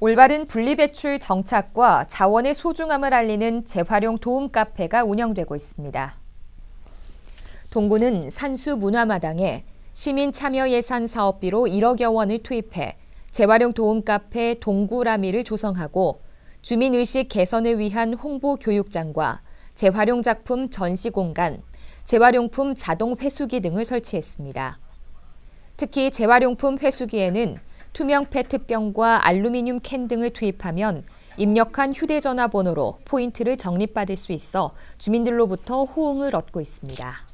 올바른 분리배출 정착과 자원의 소중함을 알리는 재활용 도움 카페가 운영되고 있습니다. 동구는 산수 문화마당에 시민 참여 예산 사업비로 1억여 원을 투입해 재활용 도움 카페 동구라미를 조성하고 주민의식 개선을 위한 홍보 교육장과 재활용 작품 전시 공간, 재활용품 자동 회수기 등을 설치했습니다. 특히 재활용품 회수기에는 투명 페트병과 알루미늄 캔 등을 투입하면 입력한 휴대전화 번호로 포인트를 적립받을 수 있어 주민들로부터 호응을 얻고 있습니다.